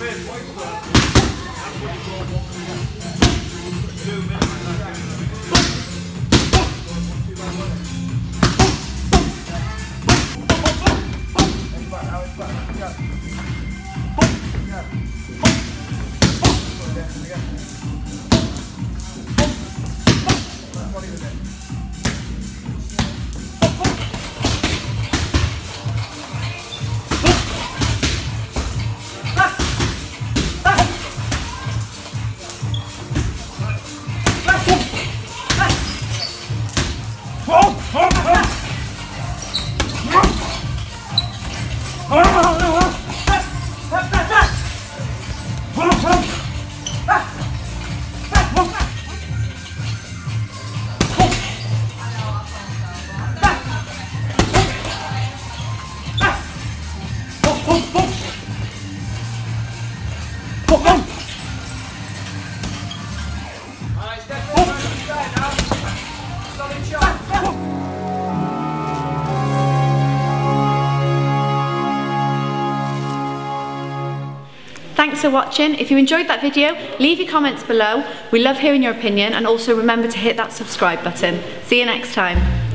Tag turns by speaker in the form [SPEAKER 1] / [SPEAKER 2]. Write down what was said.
[SPEAKER 1] Yeah. 好好好
[SPEAKER 2] Thanks for watching. If you enjoyed that video, leave your comments below. We love hearing your opinion and also remember to hit that subscribe button. See you next time.